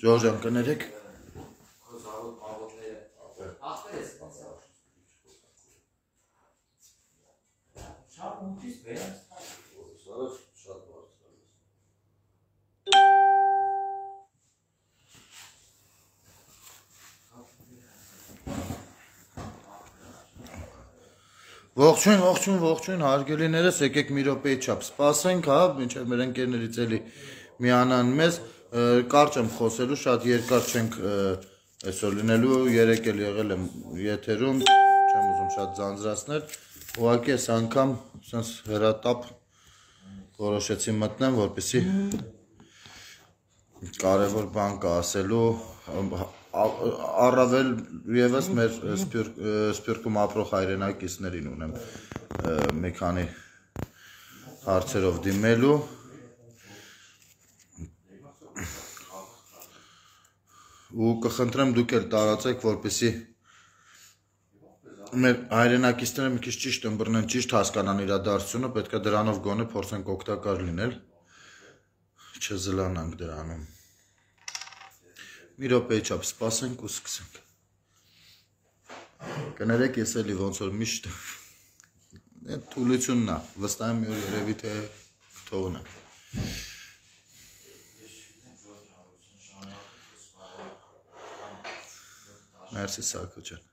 բարձր է։ Ողջույն, ողջույն, ողջույն, հարգելիներս, եկեք մի րոպեի չափ սպասենք, հա, մինչև մեր ընկերներից էլի միանան մեզ, կարճ եմ խոսելու, շատ երկար չենք այսօր լինելու, երեք էլ եղել եմ եթերում, չեմ ուզում շատ ձանձրացնել, ուղղակի այս անգամ sense հրատապ որոշեցի մտնեմ, որպեսի կարևոր բան կա ասելու ա- ա- առավել եւս մեր սպյուրքում ապրող հայրենակիցներին ունեմ մի քանի հարցերով դիմելու ու կխնդրեմ դուք էլ տարածեք որպեսի մեր հայրենակիցները մի քիչ ճիշտ ըմբռնեն, ճիշտ հասկանան իրադարձությունը, պետքա դրանով գոնե փորձենք օգտակար լինել չզլանանք դրանում։ Մի րոպե չափ սպասենք ու սկսենք։ Կներեք, ես էլի ոնց որ միշտ այդ թուլությունն է, վստահ եմ մի օր երևի թե թողնեմ։ Mersi Sarkılacak.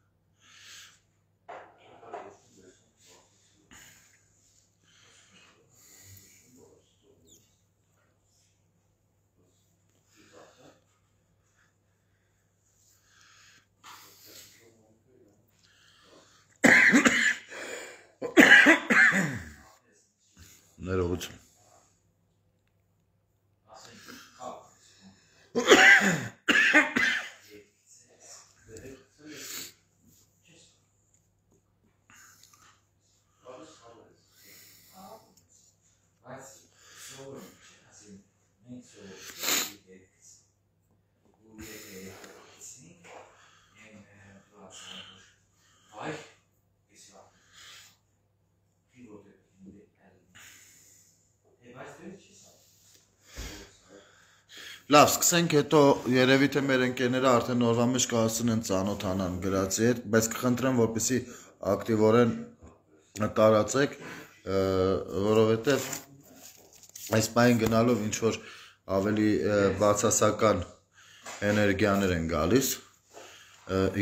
Լավ, սկսենք, հետո երևի թե մեր ընկերները արդեն օրվա մեջ կհասցնեն ծանոթանան գրածի հետ, բայց կխնդրեմ, որպեսի ակտիվորեն տարածեք, որովհետև այս պայն գնալով ինչ որ ավելի բացասական էներգիաներ են գալիս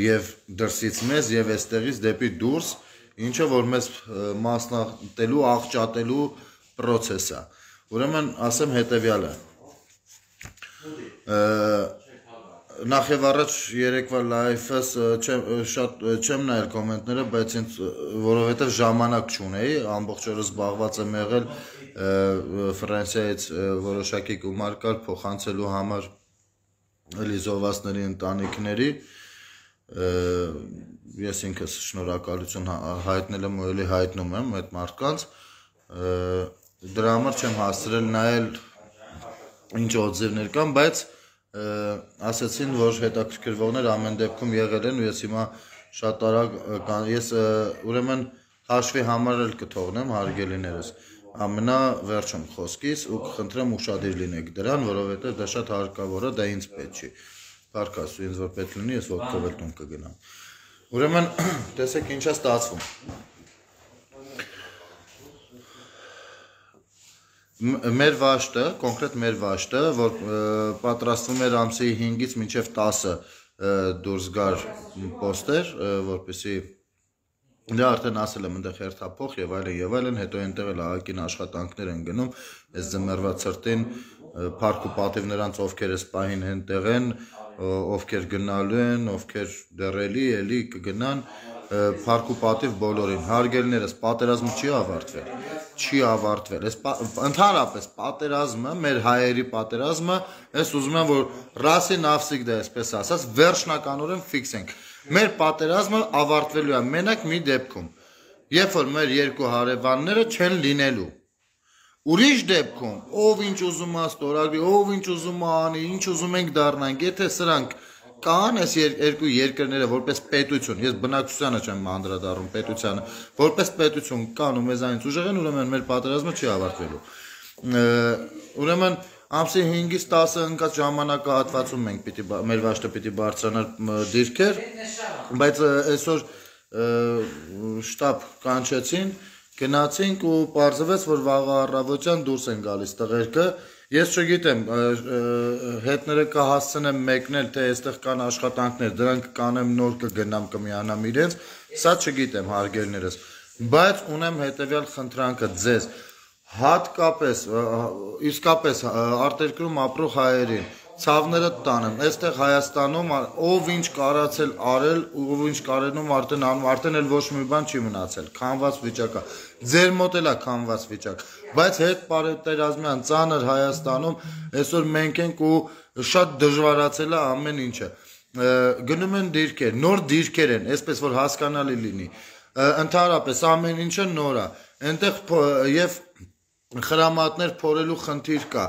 եւ դրսից մեզ եւ այստեղից դեպի դուրս, ինչը որ մեզ մասնատելու, աղճատելու process է։ Ուրեմն ասեմ հետեւյալը նախ եւ առաջ երեկվա լայֆս չեմ շատ չեմ նայել կոմենտները, բայց ինձ որովհետեւ ժամանակ չունեի, ամբողջ օրը զբաղված եմ եղել Ֆրանսիայից որոշակի գումար կար փոխանցելու համար էլի զովասների ընտանիքների ես ինքս շնորհակալություն հա- հայտնել եմ ու էլի հայտնում եմ այդ մարդկանց դրա համար չեմ հասցրել նայել ինչ օձևներ կան, բայց ասացին, որ հետաքրքրվողներ ամեն դեպքում եղել են ու ես հիմա շատ արագ կան- ես ուրեմն հաշվի համար էլ կթողնեմ հարգելիներս ամենա վերջում խոսքիս ու կխնդրեմ ուշադիր լինեք դրան, որովհետև դա շատ հարկավոր է, դա ինձ պետք չի։ Փարկասու ինձ որ պետք լինի, ես ոտքով էլ տուն կգնամ։ Ուրեմն տեսեք ինչա ստացվում։ մեր վաշտը, կոնկրետ մեր վաշտը, որ պատրաստվում էր ամսի 5-ից մինչև 10-ը ը, դուրս գար պոստեր, որպեսի Դա արդեն ասել եմ, այնտեղ հերթափող եւ այլն եւ այլն, հետո այնտեղ էլ ահագին աշխատանքներ են գնում, այս ձմեռվա ցրտին ը, փառք ու պատիվ նրանց ովքեր էս պահին այնտեղ են, ովքեր գնալու են, ովքեր դեռելի էլի կգնան, ը, փառք ու պատիվ բոլորին։ Հարգելիներս, պատերազմը չի ավարտվել։ Չի ավարտվել։ Այս ընդհանրապես պատերազմը, մեր հայերի պատերազմը, ես ուզում եմ որ ռասի նավսիկ դա այսպես ասած, վերջնականորեն ֆիքսենք։ Մեր պատերազմը ավարտվելու է մենակ մի դեպքում։ Երբ որ մեր երկու հարևանները չեն լինելու։ Ուրիշ դեպքում ով ինչ ուզում է ստորագրի, ով ինչ ուզում է անի, ինչ ուզում ենք դառնանք, եթե սրանք կան այս եր, երկու երկրները որպես պետություն, ես բնակչությանը չեմ անդրադառնում պետությանը, որպես պետություն կան ու մեզանից ուժեղ են, ուրեմն մեր պատերազմը չի ավարտվելու։ Ուրեմն ամսի 5-ից 10-ը ընկած ժամանակահատվածում մենք պիտի մեր վաշտը պիտի բարձրանար դիրքեր, բայց այսօր շտաբ կանչեցին, գնացինք ու պարզվեց, որ վաղը առավոտյան դուրս են գալիս տղերքը։ Ես չգիտեմ, հետները կհասցնեմ մեկնել, թե այստեղ կան աշխատանքներ, դրանք կանեմ նոր կգնամ կմիանամ իրենց, սա չգիտեմ հարգելներս, բայց ունեմ հետևյալ խնդրանքը ձեզ հատկապես իսկապես արտերկրում ապրող հայերին ցավները տանեմ այստեղ Հայաստանում ով ինչ կարացել արել ով ինչ կարենում արդեն անում արդեն էլ ոչ մի բան չի մնացել քանված վիճակա ձեր մոտ էլ է քանված վիճակ բայց հետ բարետերազմյան ծանր Հայաստանում այսօր մենք ենք ու շատ դժվարացել է ամեն ինչը գնում են դիրքեր նոր դիրքեր են այսպես որ հասկանալի լինի ընդհանրապես ամեն ինչը նոր է այնտեղ եւ խրամատներ փորելու խնդիր կա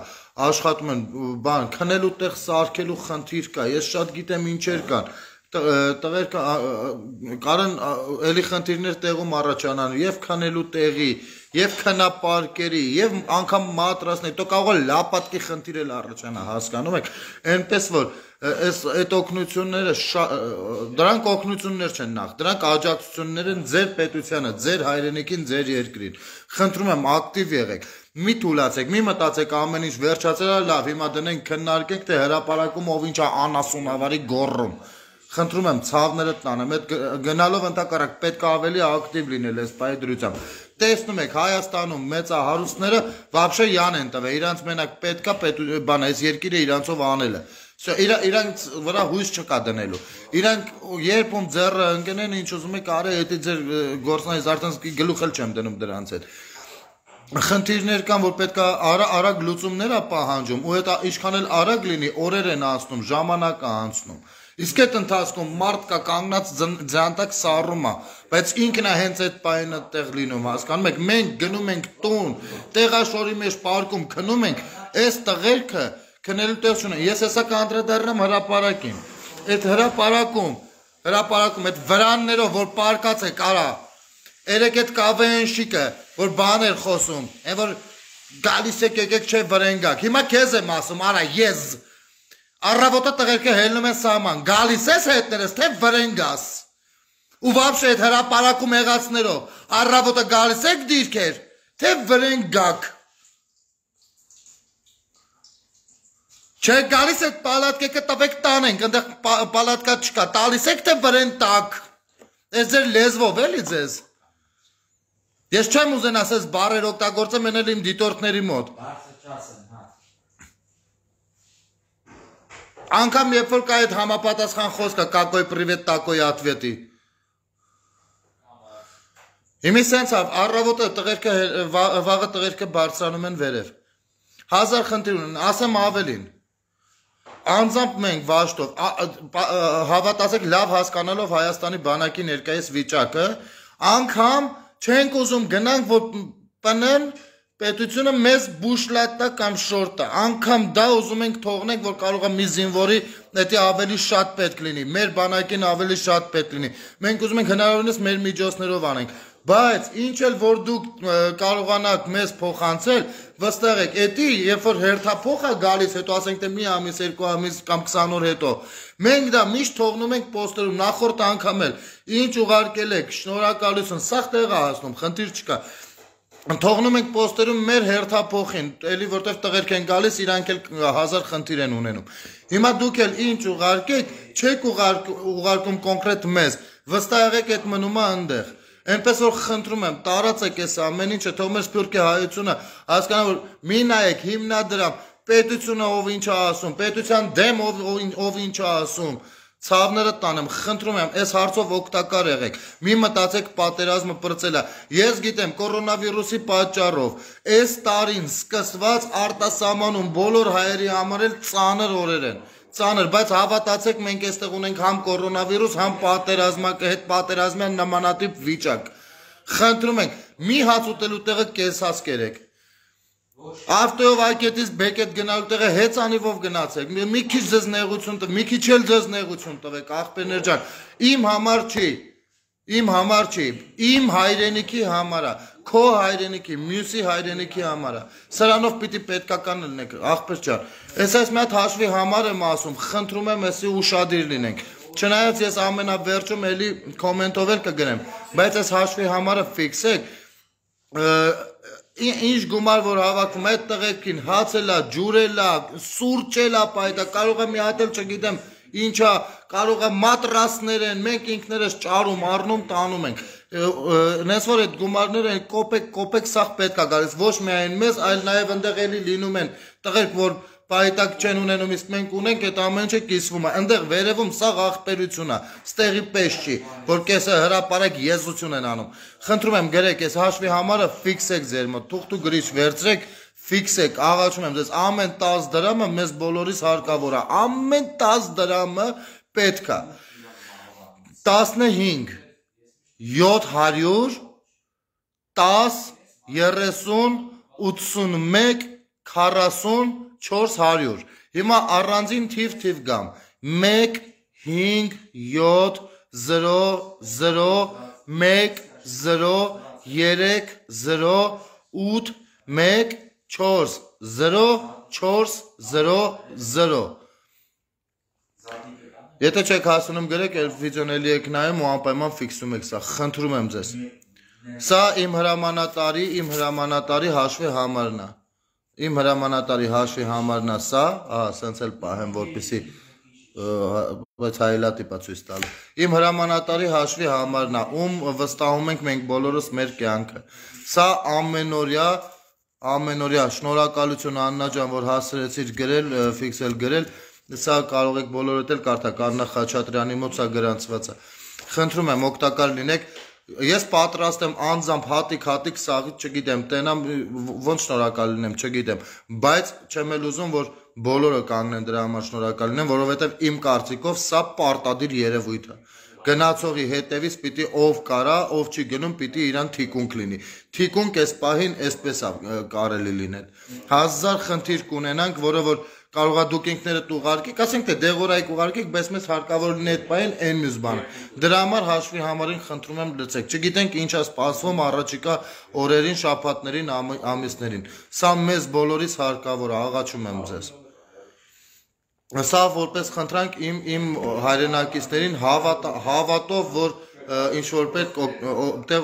աշխատում են բան քնելու տեղ սարքելու խնդիր կա ես շատ գիտեմ ինչեր կան տղեր կարան էլի խնդիրներ տեղում առաջանան եւ քնելու տեղի եւ քնապարկերի եւ անգամ մատրասներ դու կարող է լապատկի խնդիր էլ առաջանա հասկանում եք այնպես որ այս այդ օգնությունները շա- ը, դրանք օգնություններ չեն նախ դրանք աջակցություններ են ձեր պետությանը ձեր հայրենիքին ձեր երկրին խնդրում եմ ակտիվ եղեք մի թուլացեք մի մտածեք ամեն ինչ վերջացել է լավ հիմա դնենք քննարկենք թե հրաապարակում ով ինչա անասունավարի գոռում խնդրում եմ ցավները տանեմ այդ գնալով ընդհակառակ պետք է ավելի ակտիվ լինել այս բայ դրությամբ տեսնում եք Հայաստանում մեծահարուստները բաբշե յան են տվել, իրանց մենակ պետքա պետ բան այս երկիրը իրանցով անելը։ Սա իրա իրանց վրա հույս չկա դնելու։ Իրանք երբ ում ձեռը ընկնեն ինչ ուզում եք արե, դա ձեր գործնայից արդեն գլուխը չեմ դնում դրանց հետ խնդիրներ կան, որ պետք է արա արագ լուծումներ է պահանջում, ու հետա ինչքան էլ արագ լինի, օրեր են անցնում, ժամանակ է անցնում։ Իսկ այդ ընթացքում մարդ կա կանգնած ձանտակ սառում է, բայց ինքն է հենց այդ պայանը տեղ լինում, հասկանում եք, մենք գնում ենք տուն, տեղաշորի մեջ պարկում քնում ենք, այս տղերքը քնելու տեղ չունեն։ Ես հեսա կանդրադառնամ հրաապարակին։ Այդ հրաապարակում, հրաապարակում այդ վրաններով, որ պարկած է կարա, Երեք այդ կավեն շիկը, որ բաներ խոսում, այն որ գալիս եք եկեք չէ վրենգակ։ Հիմա քեզ եմ ասում, արա ես։ Առավոտը տղերքը հելնում են սահման, գալիս ես հետներս, թե վրեն գաս։ Ու վաբշե այդ հրապարակում հեղացներով, առավոտը գալիս եք դիրքեր, թե վրեն գաք։ Չէ գալիս այդ պալատկեքը տվեք տանենք, ընդեղ պալատկա չկա, տալիս եք թե վրեն տակ։ Ես ձեր լեզվով էլի ձեզ։ Ես չեմ ուզեն ասես բարեր օգտագործեմ, ենել իմ դիտորդների մոտ։ Բարձր չասեմ։ Անկամ երբ որ կա այդ համապատասխան խոսքը կակոյ պրիվետ տակոյ ատվետի։ Իմի սենցավ առավոտը տղերքը վաղը տղերքը բարձրանում են վերև։ Հազար խնդիր ունեն, ասեմ ավելին։ Անձամբ մենք վաշտով հավատացեք լավ հասկանալով Հայաստանի բանակի ներկայիս վիճակը, անգամ չենք ուզում գնանք որ տնեն պետությունը մեզ բուշլատա կամ շորտա անգամ դա ուզում ենք թողնենք որ կարող է մի զինվորի դա ավելի շատ պետք լինի մեր բանակին ավելի շատ պետք լինի մենք ուզում ենք հնարավորինս մեր միջոցներով անենք բայց ինչ էլ որ դուք կարողանաք մեզ փոխանցել վստահ եք էդի երբ որ հերթափոխ է գալիս հետո ասենք թե մի ամիս երկու ամիս կամ 20 օր հետո մենք դա միշտ թողնում ենք պոստերում նախորդ անգամ էլ ինչ ուղարկել եք շնորհակալություն սաղ տեղ է հասնում խնդիր չկա թողնում ենք պոստերում մեր հերթափոխին, էլի որտեվ տղերք են գալիս, իրանք էլ հազար խնդիր են ունենում։ Հիմա դուք էլ ինչ ուղարկեք, չեք ուղարկ, ուղարկում կոնկրետ մեզ, վստահ եղեք այդ մնում է այնտեղ։ Այնպես որ խնդրում եմ, տարածեք այս ամեն ինչը, թող մեր սփյուռքի հայությունը հասկանա որ մի նայեք հիմնադրամ, պետությունը ով ինչ է ասում, պետության դեմ ով ով ինչ է ասում, Ցավները տանեմ, խնդրում եմ, այս հարցով օգտակար եղեք։ Մի մտածեք պատերազմը բրծելա։ Ես գիտեմ, կորոնավիրուսի պատճառով այս տարին սկսված արտասահմանում բոլոր հայերի համար էլ ծանր օրեր են։ ծանր, բայց հավատացեք, մենք այստեղ ունենք համ կորոնավիրուս, համ պատերազմակը հետ պատերազմյան նմանատիպ վիճակ։ Խնդրում ենք, մի հաց ուտելու տեղը կես հաց կերեք։ Ավտոյով այկետից բեկետ գնալու տեղը հեծանիվով գնացեք։ Մի, քիչ ձեզ նեղություն տվեք, մի քիչ էլ ձեզ նեղություն տվեք, աղբերներ ջան։ Իմ համար չի։ Իմ համար չի, իմ հայրենիքի համար է, քո հայրենիքի, մյուսի հայրենիքի համար է։ Սրանով պիտի պետքական լինեք, աղբեր ջան։ Էս այս մի հատ հաշվի համար եմ ասում, խնդրում եմ էսի ուշադիր լինենք։ Չնայած ես ամենավերջում էլի կոմենտով էլ կգրեմ, բայց այս հաշվի համարը ֆիքսեք, ինչ գումար որ հավաքում այդ տղեկին հացելա, ջուրելա, սուրճելա, պայտա, կարող է մի հատ էլ չգիտեմ, ինչա, կարող է մատրասներ են, մենք ինքներս ճարում, առնում, տանում ենք։ Նես որ այդ գումարները կոպեկ, կոպեկ սախ պետք է գալիս, ոչ միայն մեզ, այլ նաև ընդեղ էլի լինում են տղերք, որ պայտակ չեն ունենում, իսկ մենք ունենք այդ ամեն ինչը կիսվում է։ Այնտեղ վերևում սա աղբերություն է, ստեղի պես չի, որ կեսը հրաապարակ եզություն են անում։ Խնդրում եմ գրեք, այս հաշվի համարը ֆիքսեք ձեր մոտ, թուղթ ու գրիչ վերցրեք, ֆիքսեք, աղաչում եմ ձեզ, ամեն 10 դրամը մեզ բոլորիս հարկավոր է։ Ամեն 10 դրամը պետք է։ 15 700 10 30 81 40 400 Հիմա առանձին թիվ թիվ գամ 1 5 7 0 0 1 0 3 0 8 1 4 0 4 0 0 Եթե չեք հասնում գրեք, էլ վիդեոն էլի եք նայում ու անպայման ֆիքսում եք սա։ Խնդրում եմ ձեզ։ Սա իմ հրամանատարի, իմ հրամանատարի հաշվի համարն է։ Իմ հրամանատարի հաշվի համարն է սա, ահա, սենց էլ պահեմ, որպեսի բայց հայելատիպա ցույց տալու։ Իմ հրամանատարի հաշվի համարն է, ում վստահում ենք մենք բոլորս մեր կյանքը։ Սա ամենօրյա ամենօրյա շնորհակալություն Աննա ջան, որ հասրեցիր գրել, ֆիքսել գրել, սա կարող եք բոլորդ էլ կարդալ, Կարնա Խաչատրյանի մոտ սա գրանցված է։ Խնդրում եմ օգտակար լինեք, Ես պատրաստ եմ անձամբ հատիկ-հատիկ սաղից, չգիտեմ, տենամ ոնց շնորհակալ լինեմ, չգիտեմ, բայց չեմ էլ ուզում, որ բոլորը կանգնեն դրա համար շնորհակալ լինեն, որովհետև իմ կարծիքով սա պարտադիր երևույթ է գնացողի հետևից պիտի ով կարա, ով չի գնում, պիտի իրան թիկունք լինի։ Թիկունք այս պահին այսպես է կարելի լինել։ Հազար խնդիր կունենանք, որը որ կարողա դուք ինքներդ ուղարկեք, ասենք թե դեղորայք ուղարկեք, բայց մեզ հարկավոր լինի այդ պահին այն մյուս բանը։ Դրա համար հաշվի համարին խնդրում եմ լցեք։ Չգիտենք ինչ է սպասվում առաջիկա օրերին, շաբաթներին, ամիսներին։ Սա մեզ բոլորիս հարկավոր է, աղաչում եմ ձեզ սա որպես խնդրանք իմ իմ հայրենակիցներին հավատ հավատով որ ինչ որ պետք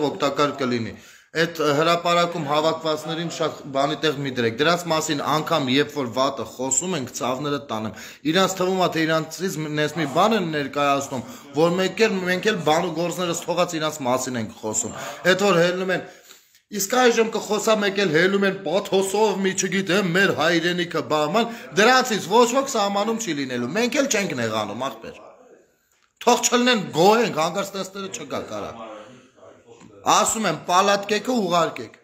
օգտակար կլինի այդ հրաապարակում հավաքվածներին շատ բանի տեղ մի դրեք։ Դրանց մասին անգամ երբ որ վատը խոսում ենք, ցավները տանեմ։ Իրանց թվում է թե իրանցից նես մի բան են ներկայացնում, որ մենք էլ մենք էլ բան ու գործներս թողած իրանց մասին ենք խոսում։ Այդ որ հելնում են Իսկ այժմ կխոսա մեկ էլ հելում են պաթոսով մի չգիտեմ մեր հայրենիքը բաման դրանցից ոչ ոք սահմանում չի լինելու մենք էլ չենք նեղանում ախպեր թող չլնեն գոհենք հանգարց տեսները չկա կարա ասում եմ պալատկեքը ուղարկեք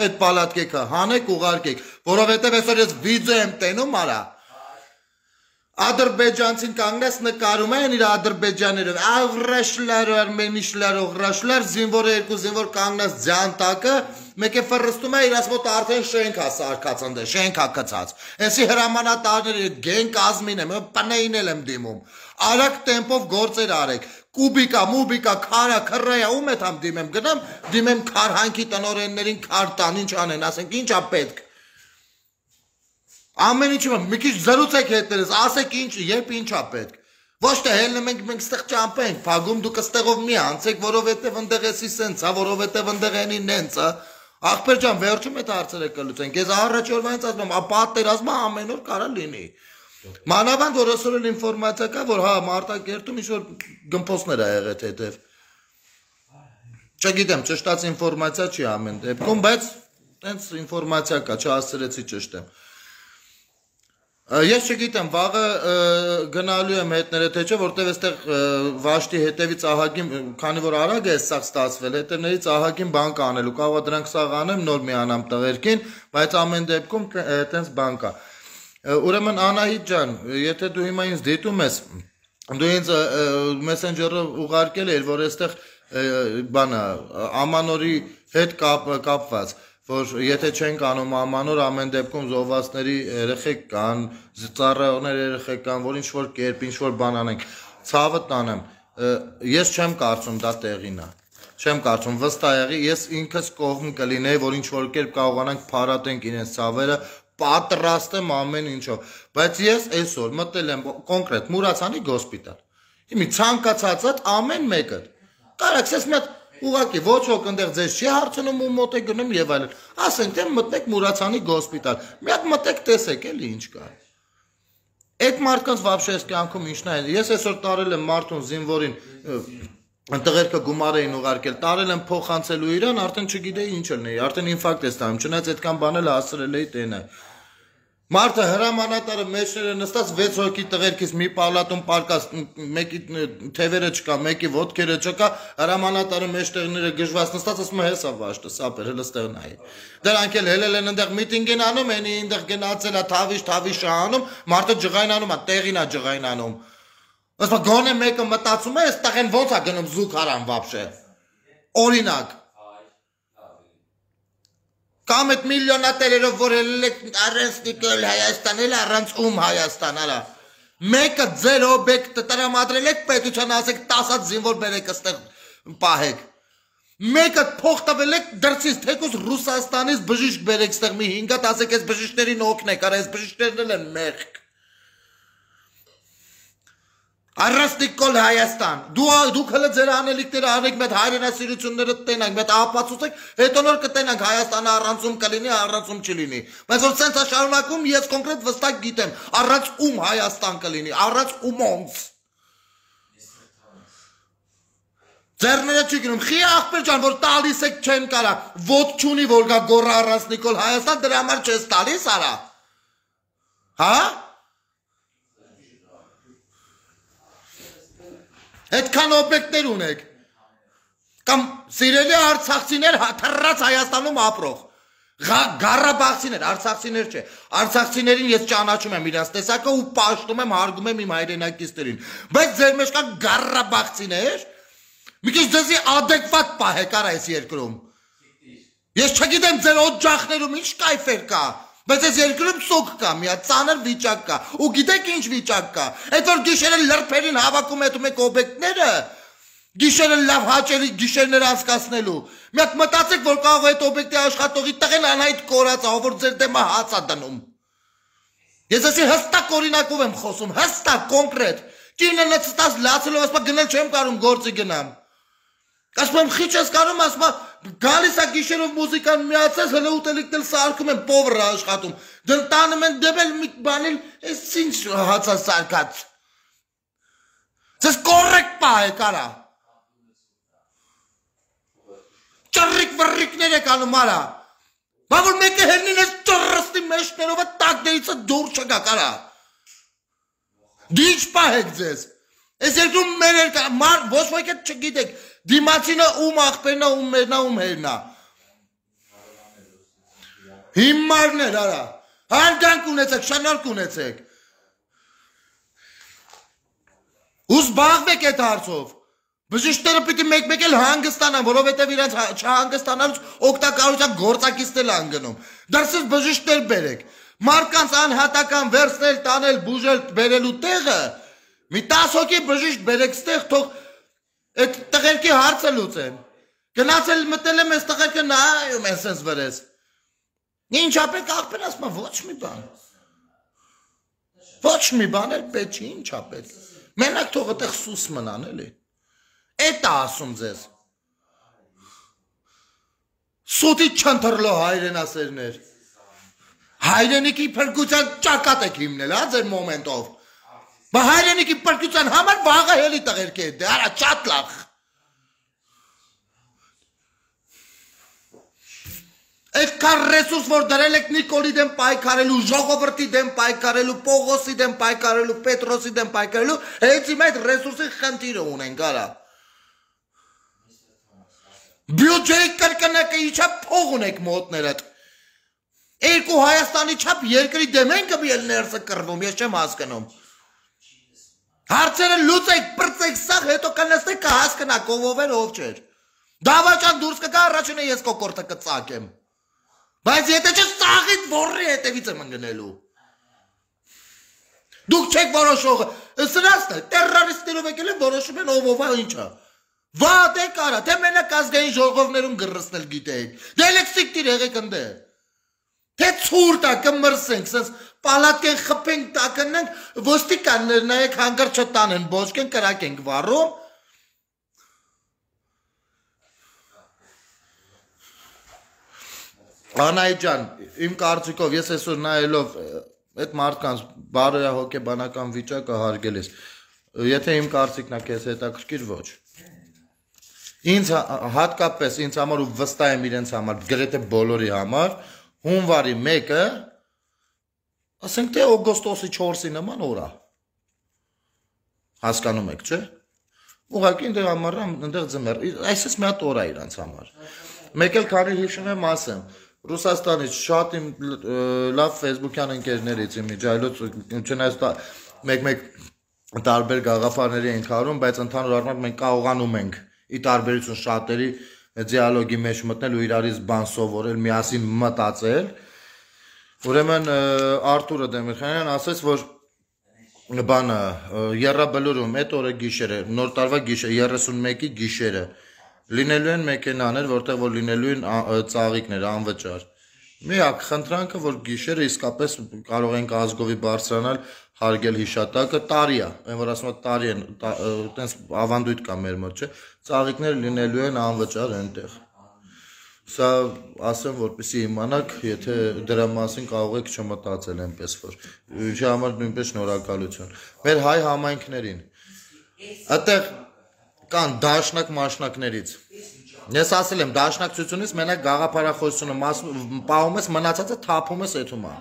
այդ պալատկեքը հանեք ուղարկեք որովհետև այսօր ես վիդեո եմ տենում արա Ադրբեջանցին կանգնած նկարում են իր ադրբեջաներով ավրաշլար արմենիշլար օղրաշլար զինվորը երկու զինվոր կանգնած ձանտակը մեկը ֆրստում է իրաց մոտ արդեն շենք է սարկած ընդ շենք է կծած էսի հրամանատարները գեն կազմին եմ պնեին եմ դիմում արագ տեմպով գործեր արեք կուբիկա, մուբիկա, քարա, քրայա, ում է թամ դիմեմ, գնամ, դիմեմ քարհանքի տնորեններին քար տան, ինչ անեն, ասենք, ինչա պետք։ Ամեն ինչը մի քիչ զրուցեք հետներս, ասեք ինչ, երբ ինչա պետք։ Ոչ թե հելնում ենք մենք ստեղ ճամփենք, փագում դուք ստեղով մի անցեք, որովհետև ընդեղ էսի սենց, հա, որովհետև ընդեղ էնի նենց, հա։ Ախպեր ջան, վերջում այդ հարցերը կլուծենք։ Ես առաջ օրվանից ասում եմ, պատերազմը ամեն օր կարա լինի։ Մանավանդ որ այսօր էլ ինֆորմացիա կա, որ հա Մարտակերտում ինչ որ գմփոսներ ա եղել հետև։ Չգիտեմ, ճշտած ինֆորմացիա չի ամեն դեպքում, բայց տենց ինֆորմացիա կա, չհասցրեցի ճշտեմ։ Ես չգիտեմ, վաղը գնալու եմ հետները թե չէ, որտեվ այստեղ վաշտի հետևից ահագին, քանի որ արագ է սա ստացվել, հետևներից ահագին բան կանելու, կարող է դրանք սաղ անեմ, նոր միանամ տղերքին, բայց ամեն դեպքում այտենց բան կա։ Ը, Ուրեմն Անահիտ ջան, եթե դու հիմա ինձ դիտում ես, դու ինձ մեսենջերը ուղարկել ես, որ այստեղ բանը ամանորի հետ կապ կապված որ եթե չեն կանում ամանոր ամեն դեպքում զոհվածների երեխեք կան, ծառայողներ երեխեք կան, որ ինչ որ կերպ, ինչ որ բան անենք, ցավը տանեմ։ Ես չեմ կարծում դա տեղին է։ Չեմ կարծում վստահ եղի, ես ինքս կողմ կլինեի, որ ինչ որ կերպ կարողանանք փարատենք իրենց ցավերը, պատրաստ եմ ամեն ինչով, բայց ես այսօր մտել եմ կոնկրետ Մուրացանի գոսպիտալ։ Հիմի ցանկացածդ ամեն մեկը։ Կարաք ես մի հատ ուղակի ոչ ոք այնտեղ ձեզ չի հարցնում ու մոտ է գնում եւ այլն։ Ասենք թե մտնեք Մուրացանի գոսպիտալ։ Մի հատ մտեք տեսեք էլի ինչ կա։ Այդ մարդկանց вообще այս կյանքում ինչն է։ Ես այսօր տարել եմ մարդուն զինվորին ընտղերքը գումար էին ուղարկել, տարել եմ փոխանցելու իրան, արդեն չգիտեի ինչ լինի, արդեն ինֆարկտ է ստանում, չնայած այդքան բանել ասրել էի տենը։ Մարդը հրամանատարը մեջները նստած 6 հոգի տղերքից մի պալատում պարկած մեկի թևերը չկա, մեկի ոտքերը չկա, հրամանատարը մեջտեղները գժված նստած ասում է հեսա վաշտը, սապեր հենց ստեղ նայի։ Դրանք էլ հելել են այնտեղ միտինգ են անում, այնի այնտեղ գնացել է թավիշ թավիշ անում, մարդը ջղայնանում է, տեղին է ջղայնանում։ Ասում է գոնե մեկը մտածում է, այստեղ են ո՞նց է գնում զուգարան վաբշե։ Օրինակ Կամ այդ միլիոնատերերով որ ելել առանցնիկել Հայաստան էլ առանց ում Հայաստան արա։ Մեկը ձեր օբյեկտը տրամադրել եք պետության ասեք 10-ած զինվոր բերեք այստեղ պահեք։ Մեկը փող տվել եք դրսից թեկուս Ռուսաստանից բժիշկ բերեք այստեղ մի 5-ատ ասեք այս բժիշկներին օգնեք, արա այս բժիշկներն էլ են մեղք։ Առաստիկոլ Հայաստան։ Դու դուք հələ ձեր անելիքները անեք, մեծ հայրենասիրությունները տենանք, մեծ ահապացուցեք, հետո նոր կտենանք Հայաստանը առանցում կլինի, առանցում չլինի։ Բայց որ սենց շարունակում, ես կոնկրետ վստահ գիտեմ, առանց ում Հայաստան կլինի, առանց ումոնց։ Ձերները չի գնում։ Խի ախպեր ջան, որ տալիս եք չեն կարա։ Ոտ չունի որ գա գոռա առանց Նիկոլ Հայաստան, դրա համար չես տալիս արա։ Հա? Այդքան օբյեկտներ ունեք։ Կամ սիրելի արցախցիներ հա- թռած Հայաստանում ապրող։ Գարաբաղցիներ, արցախցիներ չէ։ Արցախցիներին ես ճանաչում եմ իրենց տեսակը ու պաշտում եմ, հարգում եմ իմ հայրենակիցներին։ Բայց ձեր մեջ կան գարաբաղցիներ։ Մի քիչ դզի adekvat պահեք արա այս երկրում։ Ես չգիտեմ ձեր օջախներում ինչ կայֆեր կա։ Բայց այս երկրում սոկ կա, մի հատ ծանր վիճակ կա։ Ու գիտեք ինչ վիճակ կա։ Այդ որ գիշերը լրբերին հավաքում եք եք օբյեկտները, գիշերը լավ հաճելի գիշերներ անցկացնելու։ Մի հատ մտածեք, որ կարող է այդ օբյեկտի աշխատողի տղեն անհայտ կորած ա, որ ձեր դեմը հաց ա դնում։ Ես ասի հստակ օրինակով եմ խոսում, հստակ կոնկրետ։ Կինը լցտած լացելով ասում գնել չեմ կարող գործի գնամ։ Ասում եմ խիչ ես կարող ասում գալիս է գիշերով մուզիկան միացած հələ ուտելիքն էլ սարքում են պովրը աշխատում դեն տանում են դեպել մի բանել այս ինչ հացա սարկած Ձեզ կորեկտ պա է կարա Ճռիկ վռիկներ եք անում արա Բա որ մեկը հերնին ես ճռստի մեջներով տակներից դուր չգա կարա Դի ինչ պա եք ձեզ Այս երկրում մեր երկա մար ոչ ոք է չգիտեք Դիմացինը ում աղբերնա, ում մերնա, ում հերնա։ Հիմարներ արա։ Հարգանք ունեցեք, շնորհք ունեցեք։ Ու զբաղվեք այդ հարցով։ Բժիշկները պիտի մեկ-մեկ էլ հանգստանան, որովհետև իրենց հա- չհանգստանալուց օգտակարության գործակիցներ են գնում։ Դրսից բժիշկներ բերեք։ Մարկանց անհատական վերցնել, տանել, բուժել, բերելու տեղը մի 10 հոգի բժիշկ բերեք ստեղ, թող Այդ տղերքի հարցը լուծեն։ Գնացել մտել եմ այս տղերքը նայում են sense վրես։ Ինչ ապետ աղբեր ասում ոչ մի բան։ Ոչ մի բան էլ պետք չի, ինչ ապետ։ Մենակ թող այդտեղ սուս մնան էլի։ Էդ է ասում ձեզ։ Սուտի չընտրլո հայրենասերներ։ Հայրենիքի փրկության ճակատ եք հիմնել, հա ձեր մոմենտով։ Բա հայրենիքի պրկության համար վաղը հելի տղերքի է, դե արա ճատ լավ։ Այդքան ռեսուրս, որ դրել եք Նիկոլի դեմ պայքարելու, ժողովրդի դեմ պայքարելու, Պողոսի դեմ պայքարելու, Պետրոսի դեմ պայքարելու, հենց իմ այդ ռեսուրսի խնդիրը ունենք, արա։ Բյուջեի կրկնակը իչա փող ունեք մոտներդ։ Երկու Հայաստանի չափ երկրի դեմ են կմիել ներսը կռվում, ես չեմ հասկանում։ Հարցերը լուծեք, բրծեք սաղ, հետո կնստեք կհասկնաք ով ով էր, ով չէր։ Դավաճան դուրս կգա առաջինը ես կոկորտը կծակեմ։ Բայց եթե չէ սաղից որի հետևից եմ ընկնելու։ Դուք չեք որոշողը։ Սրաստ է, տերրորիստներով եկել են որոշում են ով ով է ինչա։ Վատ է կարա, թե մենակ ազգային ժողովներում գրռսնել գիտեիք։ Դե լեքսիկ տիր եղեք ընդե։ Թե ցուրտ է կմրսենք, սենց պալատկեն խփենք տակնենք, ոստիկաններ նայեք հանգար չտանեն, բոճկեն կրակենք վառում։ Անայ ջան, իմ կարծիքով ես այսօր նայելով այդ մարդկանց բարոյա հոգեբանական վիճակը հարգել ես։ Եթե իմ կարծիքն է քեզ հետաքրքիր ոչ։ Ինձ հա- հատկապես ինձ համար ու վստահ եմ իրենց համար, գրեթե բոլորի համար, հունվարի 1-ը ասենք թե օգոստոսի 4-ի նման օր է։ Հասկանում եք, չէ՞։ Ուղղակի այնտեղ ամառը այնտեղ ձմեռ։ Այսպես մի հատ օր է իրանց համար։ Մեկ էլ քանի հիշում եմ ասեմ, Ռուսաստանից շատ իմ լավ Facebook-յան ընկերներից իմ ջայլոց չնայած մեկ-մեկ տարբեր գաղափարների ենք հարում, բայց ընդհանուր առմամբ մենք կարողանում ենք ի տարբերություն շատերի դիալոգի մեջ մտնել ու իրարից բան սովորել, միասին մտածել։ Ուրեմն ը, Արթուրը Դեմիրխանյան ասաց, որ բանը երրաբլուրում այդ օրը գիշերը, նոր տարվա գիշերը 31-ի գիշերը լինելու են մեքենաներ, որտեղ որ լինելու են ծաղիկներ անվճար։ Միակ խնդրանքը, որ գիշերը իսկապես կարող ենք ազգովի բարձրանալ հարգել հիշատակը տարի է, այն որ ասում է տարի են, տենց ավանդույթ կա մեր մոտ, չէ։ Ծաղիկներ լինելու են անվճար այնտեղ։ Սա ասեմ, որպեսզի իմանաք, եթե դրա մասին կարող եք չմտածել այնպես որ։ Ինչի համար նույնպես շնորհակալություն։ Մեր հայ համայնքներին։ Այդտեղ կան դաշնակ մաշնակներից։ Ես ասել եմ, դաշնակցությունից մենակ գաղափարախոսությունը պահում ես, մնացածը թափում ես էթում է։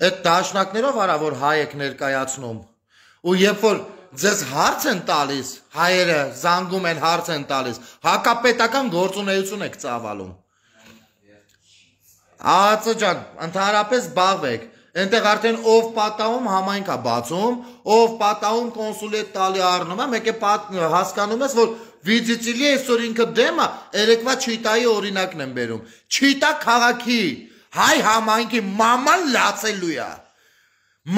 Այդ դաշնակներով արա որ հայ եք ներկայացնում։ Ու երբ որ ձեզ հարց են տալիս, հայերը զանգում են հարց են տալիս, հակապետական գործունեություն եք ծավալում։ Ածը ջան, ընդհանրապես զբաղվեք։ Այնտեղ արդեն ով պատահում համայնք է բացում, ով պատահում կոնսուլետ տալի առնում է, մեկ է հասկանում ես, որ Վիձիցիլի այսօր ինքը դեմը երեկվա Չիտայի օրինակն են բերում։ Չիտա քաղաքի հայ համայնքի մաման լացելու է։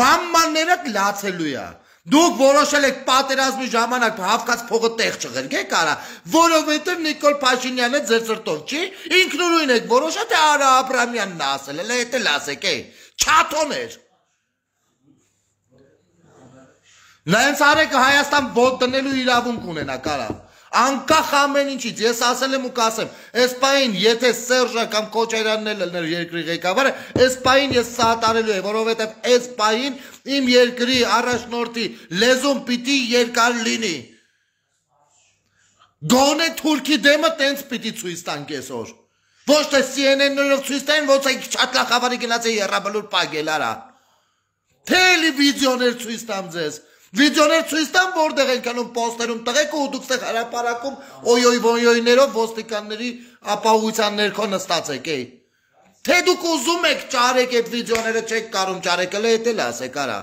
Մամանները լացելու է։ Դուք որոշել եք պատերազմի ժամանակ հավկած փողը տեղ չղրգեք արա, որովհետև Նիկոլ Փաշինյանը ձեր սրտով չի, ինքնուրույն եք որոշա թե Արա Աբրամյանն ասել, elə էտել ասեք, է։ Չաթոներ։ Նայենց արեք Հայաստան ոտ դնելու իրավունք ունենա կարա։ Անկախ ամեն ինչից ես ասել եմ ու կասեմ, այս պայն եթե Սերժը կամ Քոչարյանն էլ լներ երկրի ղեկավարը, այս պայն ես սատարելու եմ, որովհետև այս պայն իմ երկրի առաջնորդի լեզուն պիտի երկար լինի։ Գոնե Թուրքի դեմը տենց պիտի ցույց տան կեսօր։ Ոչ թե CNN-ներով ցույց տան, ոնց է չատնախավարի գնաց է երրաբլուր պագել արա։ Տելևիզիոներ ցույց տամ ձեզ։ Վիդեոներ ցույց տամ որտեղ են կանում պոստերում տղեկ ու դուք ստեղ հրապարակում օյոյ ոյոյներով ոստիկանների ապահովության ներքո նստած եք էի։ Թե դուք ուզում եք ճարեք այդ վիդեոները չեք կարում ճարեք, էլ էդ էլ ասեք արա։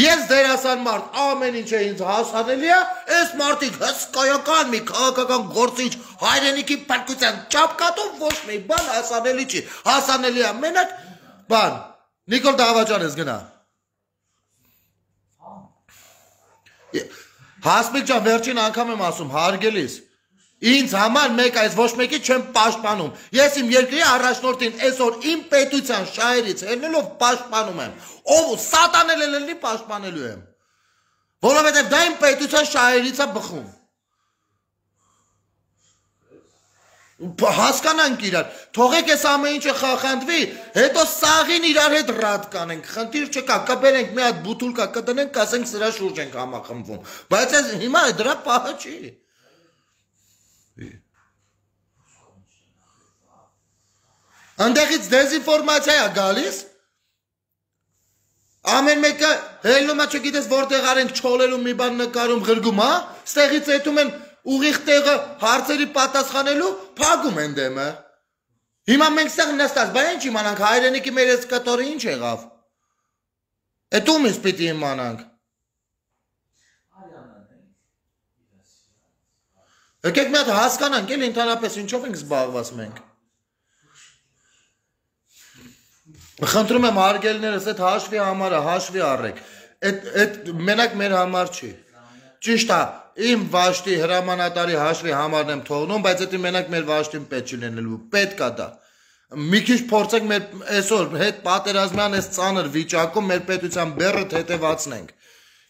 Ես դերասան մարդ, ամեն ինչ է ինձ հասանելի է, այս մարդիկ հսկայական մի քաղաքական գործիչ հայրենիքի պարկության ճապկատով ոչ մի բան հասանելի չի։ Հասանելի է մենակ բան Նիկոլ Դավաճան ես գնա։ Հասմիկ ջան, վերջին անգամ եմ ասում, հարգելիս։ Ինձ համար մեկ այս ոչ մեկի չեմ պաշտպանում։ Ես իմ երկրի առաջնորդին այսօր իմ պետության շահերից ելնելով պաշտպանում եմ։ Ով սատանել էլ լինի պաշտպանելու եմ։ Որովհետև դա իմ պետության շահերից է բխում։ հասկանանք իրար։ Թողեք այս ամեն ինչը խախանդվի, հետո սաղին իրար հետ ռադ կանենք։ Խնդիր չկա, կբերենք մի հատ բուտուլկա կտնենք, կասենք սրա շուրջ ենք համախմբվում։ Բայց այս հիմա դրա պահը չի։ Անդեղից դեզինֆորմացիա է գալիս։ Ամեն մեկը հելնում է, չգիտես որտեղ արենք չոլերում մի բան նկարում գրգում, հա? Ստեղից եթում են ուղիղ տեղը հարցերի պատասխանելու փագում են դեմը։ Հիմա մենք ստեղ նստած, բա ինչ իմանանք հայրենիքի մեր այս կտորը ինչ եղավ։ Էդ ում ես պիտի իմանանք։ Եկեք մի հատ հասկանանք, էլ ընդհանրապես ինչով ենք զբաղված մենք։ Խնդրում եմ արգելներս այդ հաշվի համարը հաշվի առեք։ Այդ այդ մենակ մեր համար չի։ Ճիշտ է, իմ վաշտի հրամանատարի հաշվի համարն եմ թողնում, բայց դա մենակ մեր վաշտին պետք չի լինելու։ Պետք է դա։ Մի քիչ փորձենք մեր այսօր հետ պատերազմյան այս ծանր վիճակում մեր պետության բեռը թեթևացնենք։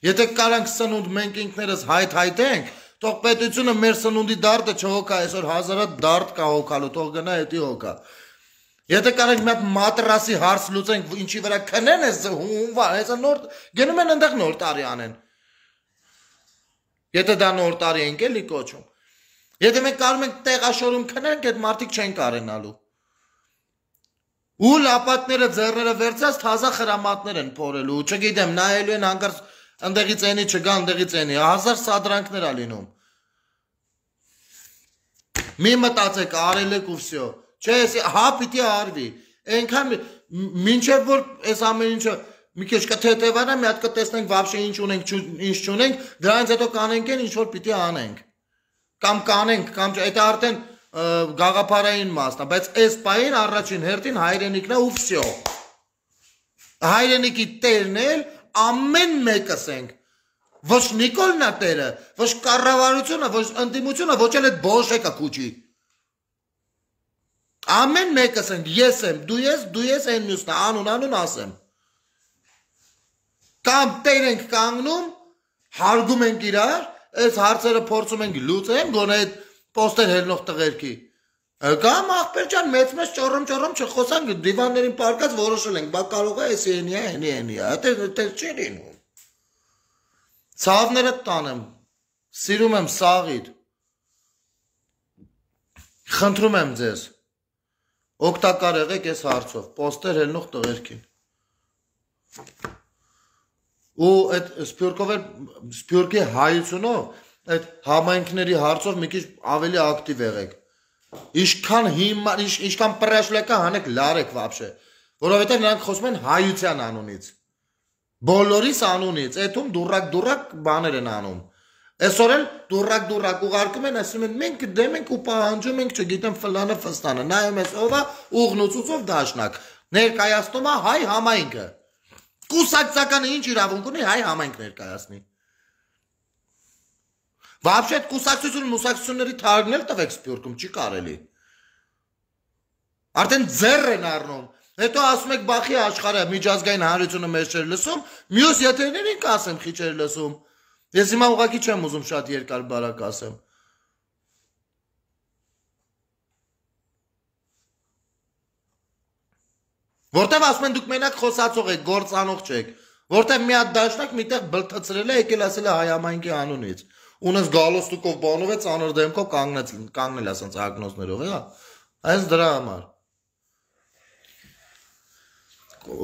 Եթե կարանք սնունդ մենք ինքներս հայթայթենք, թող պետությունը մեր սնունդի դարտը չհոգա, այսօր հազարատ դարտ կա հոգալու, թող գնա հետի հոգա։ Եթե կարանք մի հատ մատրասի հարց լուծենք, ինչի վրա քնեն էս հունվա, հեսա նոր գնում են այնտեղ նոր տարի անեն։ Եթե դա նոր տարի ենք էլի կոչում։ Եթե մենք կարող ենք տեղաշորում քնենք, այդ մարդիկ չեն կարենալու։ Ու լապատները ձեռները վերցած թազա խրամատներ են փորելու, չգիտեմ, նայելու են հանկարծ ընդեղից էնի չգա, ընդեղից էնի, հազար սադրանքներ ա լինում։ Մի մտածեք, արել եք ու վсё։ Չէ, հա պիտի արվի։ Այնքան մինչև որ այս ամեն ինչը մի քիչ կթեթևանա, մի հատ կտեսնենք вообще ինչ ունենք, ինչ չունենք, դրանից հետո կանենք այն, ինչ որ պիտի անենք։ Կամ կանենք, կամ այդ արդեն գաղափարային մասն է, բայց այս պահին առաջին հերթին հայրենիքն է ու վсё։ Հայրենիքի տերն էլ ամեն մեկս ենք։ Ոչ Նիկոլնա տերը, ոչ կառավարությունը, ոչ ընդդիմությունը, ոչ էլ այդ բոշեկը քուճի։ Ամեն մեկս ենք, ես եմ, դու ես, դու ես այն մյուսն, անուն անուն ասեմ։ Կամ տեր ենք կանգնում, հարգում ենք իրար, այս հարցերը փորձում ենք լուծել, գոնե այդ պոստեր հելնող տղերքի։ Կամ ախպեր ջան, մեծ մեծ ճորում ճորում չխոսանք, դիվաններին պարկած որոշել ենք, բա կարող է էսի էնի է, էնի էնի է, դա դա չի լինում։ Ցավները տանեմ։ Սիրում եմ սաղիդ։ Խնդրում եմ ձեզ։ Օգտակար եղեք այս հարցով, պոստեր հելնող տղերքին Ու այդ սփյուրքով էլ սփյուրքի հայությունով այդ համայնքների հարցով մի քիչ ավելի ակտիվ եղեք։ Ինչքան հիմա ինչ- ինչքան պրաշլեկա հանեք լարեք вообще, որովհետև նրանք խոսում են հայության անունից։ Բոլորիս անունից, այդում դուրակ դուրակ բաներ են անում։ Այսօր էլ դուրակ դուրակ ուղարկում են, ասում են մենք դեմ ենք ու պահանջում ենք, չգիտեմ, ֆլանը ֆստանը։ Նայում ես ով է, ուղնուցուցով դաշնակ։ Ներկայացնում է հայ համայնքը։ Կուսակցականը ինչ իրավունք ունի հայ համայնք ներկայացնի։ Բաբշե այդ կուսակցությունը մուսակցությունների թարգն էլ տվեք Սփյուռքում, չի կարելի։ Արդեն ձեռ են առնում։ Հետո ասում եք բախի աշխարհը միջազգային հանրությունը մեզ չէր լսում, մյուս եթերներին կասեմ խիչեր լսում։ Ես հիմա ուղղակի չեմ ուզում շատ երկար բարակ ասեմ։ Որտեվ ասում են դուք մենակ խոսացող եք, գործանող չեք։ Որտեվ մի հատ դաշնակ միտեղ բլթծրել է, եկել ասել է հայ համայնքի անունից։ Ունես գալոստուկով բանով է ծանր դեմքով կանգնած կանգնել ասած ագնոզներով, հա։ Այս դրա համար։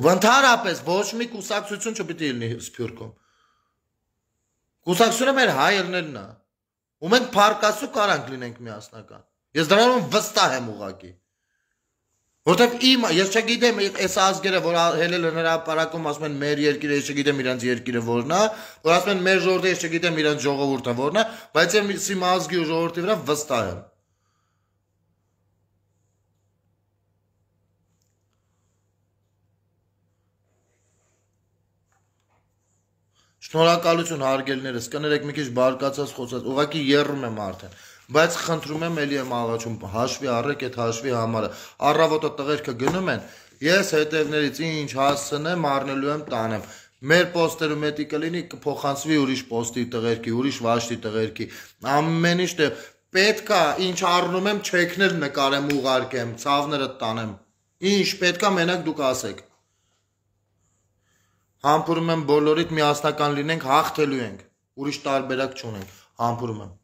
Վանթարապես ոչ մի կուսակցություն չպիտի լինի Սփյուռքում։ Կուսակցությունը մեր հայերներն է։ Ու մենք փարկասու կարանք լինենք միասնական։ Ես դրանով վստահ եմ ուղակի։ Որտեվ իմ ես չգիտեմ այս ազգերը որ հելել են հրապարակում ասում են մեր երկիրը ես չգիտեմ իրանց երկիրը որն է որ ասում են մեր ժողովուրդը ես չգիտեմ իրանց ժողովուրդը որն է բայց ես իմ ազգի ու ժողովրդի վրա վստահ եմ Շնորհակալություն հարգելներս, կներեք մի քիչ բարկացած խոսած, ուղղակի երրում եմ արդեն, բայց խնդրում եմ ելի եմ աղաչում հաշվի առեք այդ հաշվի համարը։ Առավոտը տղերքը գնում են, ես հետևներից ինչ հասցնեմ, առնելու եմ տանեմ։ Մեր պոստերում էտի կլինի կփոխանցվի ուրիշ պոստի տղերքի, ուրիշ վաշտի տղերքի։ Ամեն ինչ դե պետքա ինչ առնում եմ, չեքնել նկարեմ, ուղարկեմ, ցավները տանեմ։ Ինչ պետքա մենակ դուք ասեք։ Համբուրում եմ բոլորիդ միասնական լինենք, հաղթելու ենք։ Ուրիշ տարբերակ չունենք։ Համբուրում եմ։